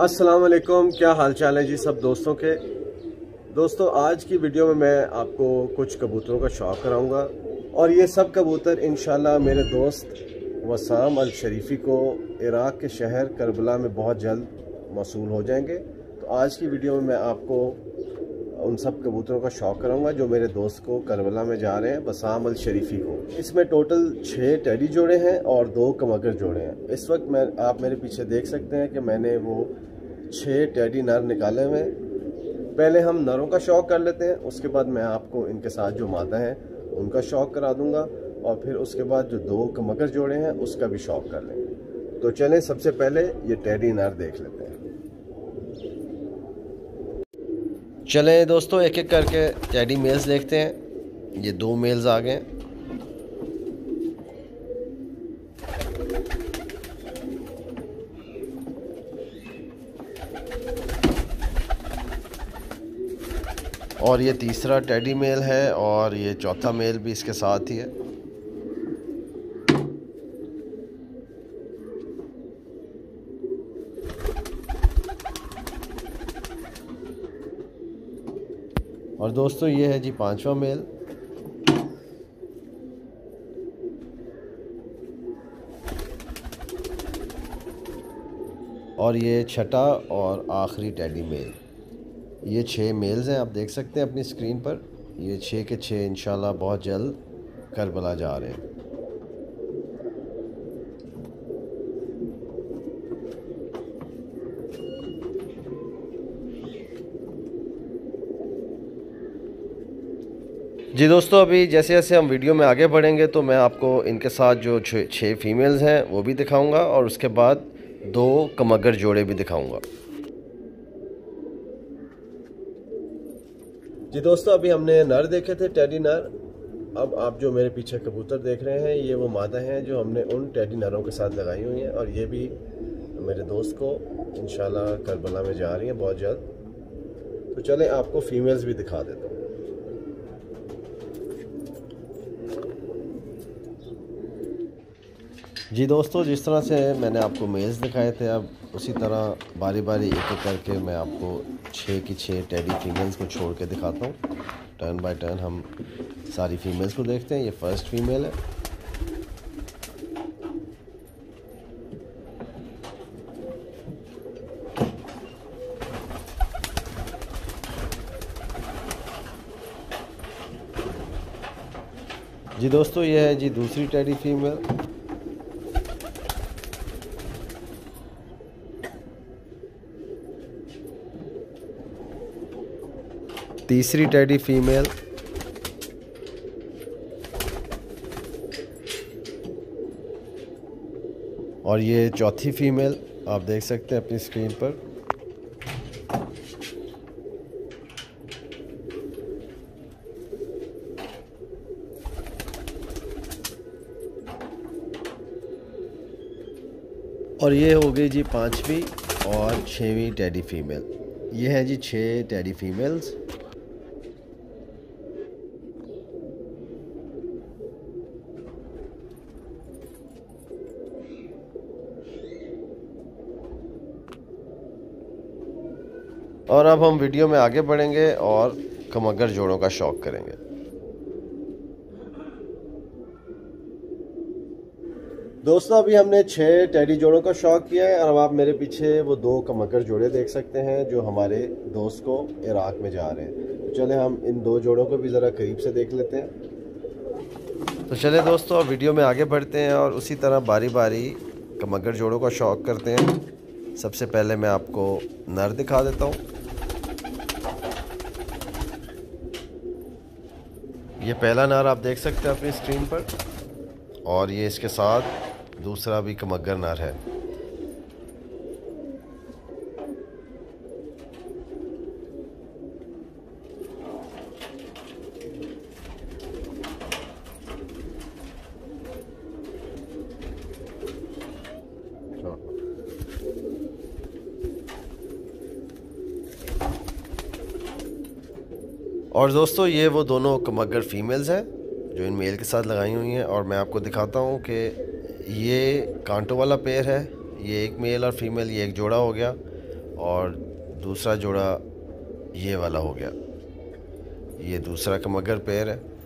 अस्सलाम वालेकुम क्या हाल चाल है जी सब दोस्तों के? दोस्तों, आज की वीडियो में मैं आपको कुछ कबूतरों का शौक़ कराऊँगा। और ये सब कबूतर इन मेरे दोस्त वसाम अल शरीफ़ी को इराक़ के शहर करबला में बहुत जल्द मौसू हो जाएँगे। तो आज की वीडियो में मैं आपको उन सब कबूतरों का शौक़ कराऊँगा जो मेरे दोस्त को करबला में जा रहे हैं, बसाम अल शरीफ़ी को। इसमें टोटल छः टेडी जोड़े हैं और दो कमगर जोड़े हैं। इस वक्त मैं, आप मेरे पीछे देख सकते हैं कि मैंने वो छः टेडी नर निकाले हुए पहले हम नरों का शौक़ कर लेते हैं, उसके बाद मैं आपको इनके साथ जो मादा हैं, उनका शौक़ करा दूँगा, और फिर उसके बाद जो दो कमगर जोड़े हैं, उसका भी शौक़ कर लेंगे। तो चलें, सबसे पहले ये टेडी नर देख लेते हैं। चलें दोस्तों एक एक करके टेडी मेल्स देखते हैं। ये दो मेल्स आ गए। और ये तीसरा टेडी मेल है और ये चौथा मेल भी इसके साथ ही है। और दोस्तों, ये है जी पांचवा मेल। और ये छठा और आखिरी टैडी मेल। ये छः मेल्स हैं, आप देख सकते हैं अपनी स्क्रीन पर। ये छः के छः इंशाल्लाह, बहुत जल्द करबला जा रहे हैं। जी दोस्तों, अभी जैसे जैसे हम वीडियो में आगे बढ़ेंगे तो मैं आपको इनके साथ जो छः फीमेल्स हैं, वो भी दिखाऊँगा और उसके बाद दो कमगर जोड़े भी दिखाऊँगा। जी दोस्तों, अभी हमने नर देखे थे टेडी नर। अब आप जो मेरे पीछे कबूतर देख रहे हैं, ये वो मादा हैं जो हमने उन टेडी नरों के साथ लगाई हुई हैं और ये भी मेरे दोस्त को इन करबला में जा रही हैं बहुत जल्द। तो चलें, आपको फीमेल्स भी दिखा देता हूँ। जी दोस्तों, जिस तरह से मैंने आपको मेल्स दिखाए थे, अब उसी तरह बारी बारी एक एक करके मैं आपको छः की छः टेडी फीमेल्स को छोड़ के दिखाता हूँ। टर्न बाय टर्न हम सारी फीमेल्स को देखते हैं। ये फ़र्स्ट फीमेल है। जी दोस्तों, ये है जी दूसरी टेडी फीमेल तीसरी टेडी फीमेल और ये चौथी फीमेल आप देख सकते हैं अपनी स्क्रीन पर। और ये हो गई जी पांचवी और छवीं टेडी फीमेल ये है जी छः टेडी फीमेल्स और अब हम वीडियो में आगे बढ़ेंगे और कमगर जोड़ों का शौक़ करेंगे। दोस्तों, अभी हमने छः टेडी जोड़ों का शौक़ किया है और अब आप मेरे पीछे वो दो कमकर जोड़े देख सकते हैं जो हमारे दोस्त को इराक में जा रहे हैं। तो चले, हम इन दो जोड़ों को भी ज़रा करीब से देख लेते हैं। तो चले दोस्तों अब वीडियो में आगे बढ़ते हैं और उसी तरह बारी बारी कमगर जोड़ों का शौक़ करते हैं। सबसे पहले मैं आपको नर दिखा देता हूँ। ये पहला नार आप देख सकते हैं अपनी स्क्रीन पर। और ये इसके साथ दूसरा भी कमगर नार है। और दोस्तों, ये वो दोनों कमगर फीमेल्स हैं, जो इन मेल के साथ लगाई हुई हैं, और मैं आपको दिखाता हूँ कि ये कांटों वाला पेयर है। ये एक मेल और फीमेल ये एक जोड़ा हो गया, और दूसरा जोड़ा ये वाला हो गया। ये दूसरा कमगर पेयर है।